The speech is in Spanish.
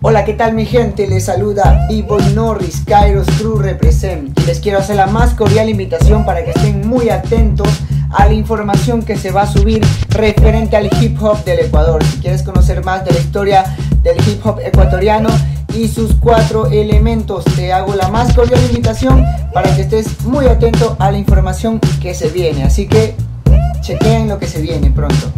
Hola, ¿qué tal mi gente? Les saluda B-Boy Norris, Kairos Crew Represent les quiero hacer la más cordial invitación para que estén muy atentos a la información que se va a subir referente al hip hop del Ecuador. Si quieres conocer más de la historia del hip hop ecuatoriano y sus cuatro elementos, te hago la más cordial invitación para que estés muy atento a la información que se viene. Así que chequeen lo que se viene pronto.